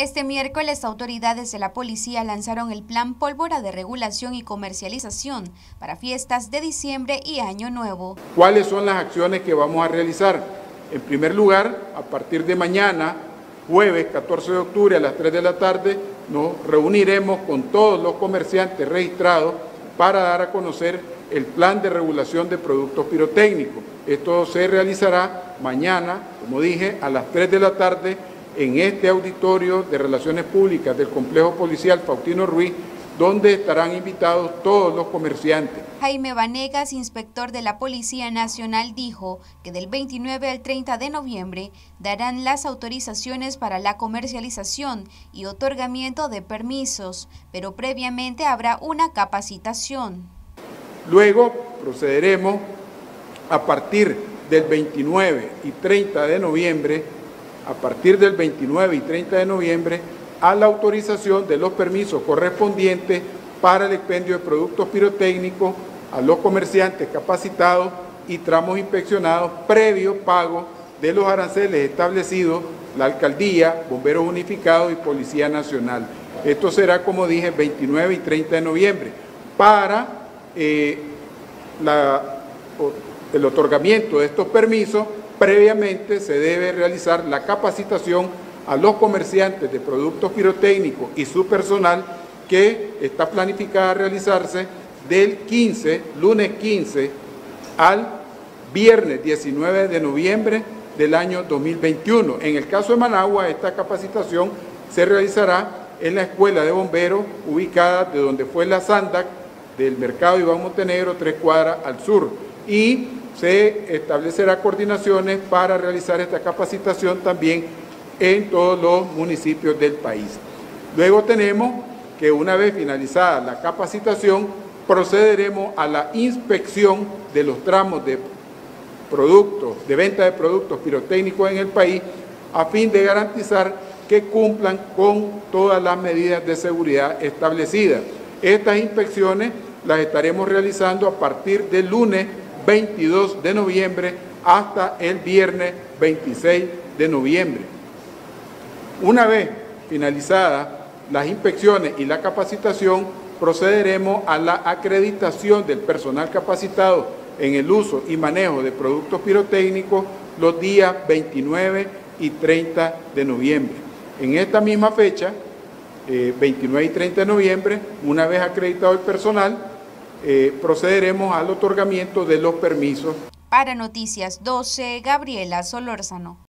Este miércoles, autoridades de la policía lanzaron el Plan Pólvora de Regulación y Comercialización para fiestas de diciembre y Año Nuevo. ¿Cuáles son las acciones que vamos a realizar? En primer lugar, a partir de mañana, jueves 14 de octubre a las 3 de la tarde, nos reuniremos con todos los comerciantes registrados para dar a conocer el plan de regulación de productos pirotécnicos. Esto se realizará mañana, como dije, a las 3 de la tarde en este auditorio de Relaciones Públicas del Complejo Policial Faustino Ruiz, donde estarán invitados todos los comerciantes. Jaime Vanegas, inspector de la Policía Nacional, dijo que del 29 al 30 de noviembre darán las autorizaciones para la comercialización y otorgamiento de permisos, pero previamente habrá una capacitación. Luego procederemos a partir del 29 y 30 de noviembre a partir del 29 y 30 de noviembre a la autorización de los permisos correspondientes para el expendio de productos pirotécnicos a los comerciantes capacitados y tramos inspeccionados previo pago de los aranceles establecidos la Alcaldía, Bomberos Unificados y Policía Nacional. Esto será, como dije, 29 y 30 de noviembre para eh, el otorgamiento de estos permisos previamente se debe realizar la capacitación a los comerciantes de productos pirotécnicos y su personal que está planificada realizarse del 15, lunes 15 al viernes 19 de noviembre del año 2021. En el caso de Managua, esta capacitación se realizará en la Escuela de Bomberos, ubicada de donde fue la SANDAC del Mercado Iván Montenegro, tres cuadras al sur. Y se establecerá coordinaciones para realizar esta capacitación también en todos los municipios del país. Luego tenemos que una vez finalizada la capacitación, procederemos a la inspección de los tramos de productos, de venta de productos pirotécnicos en el país, a fin de garantizar que cumplan con todas las medidas de seguridad establecidas. Estas inspecciones las estaremos realizando a partir del lunes 22 de noviembre hasta el viernes 26 de noviembre. Una vez finalizadas las inspecciones y la capacitación, procederemos a la acreditación del personal capacitado en el uso y manejo de productos pirotécnicos los días 29 y 30 de noviembre. En esta misma fecha, 29 eh, y 30 de noviembre, una vez acreditado el personal, eh, procederemos al otorgamiento de los permisos. Para Noticias 12, Gabriela Solórzano.